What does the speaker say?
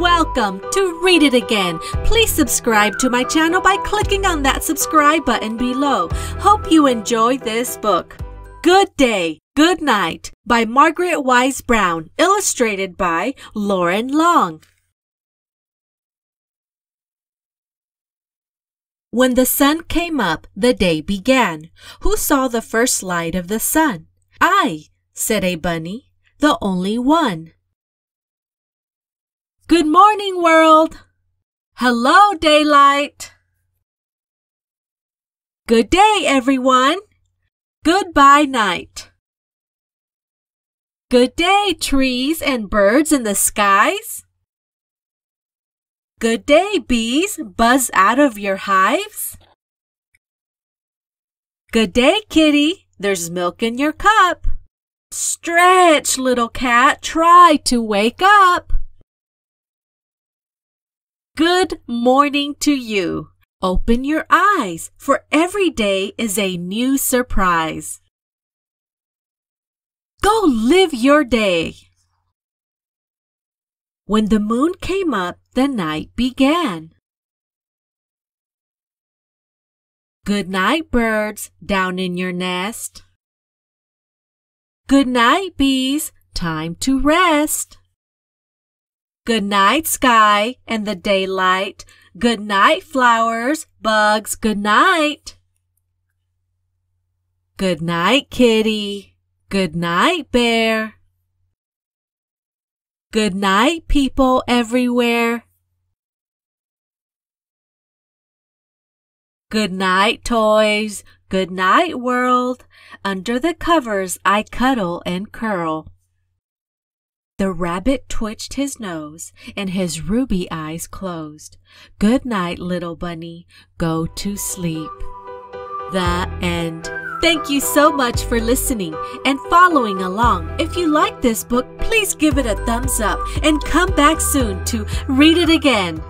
Welcome to Read It Again. Please subscribe to my channel by clicking on that subscribe button below. Hope you enjoy this book. Good Day, Good Night by Margaret Wise Brown, illustrated by Loren Long. When the sun came up, the day began. Who saw the first light of the sun? I, said a bunny, the only one. Good morning, world. Hello, daylight. Good day, everyone. Goodbye, night. Good day, trees and birds in the skies. Good day, bees. Buzz out of your hives. Good day, kitty. There's milk in your cup. Stretch, little cat. Try to wake up. Good morning to you. Open your eyes, for every day is a new surprise. Go live your day. When the moon came up, the night began. Good night, birds, down in your nest. Good night, bees, time to rest. Good night, sky and the daylight. Good night, flowers, bugs, good night. Good night, kitty. Good night, bear. Good night, people everywhere. Good night, toys. Good night, world. Under the covers I cuddle and curl. The rabbit twitched his nose and his ruby eyes closed. Good night, little bunny. Go to sleep. The end. Thank you so much for listening and following along. If you like this book, please give it a thumbs up and come back soon to read it again.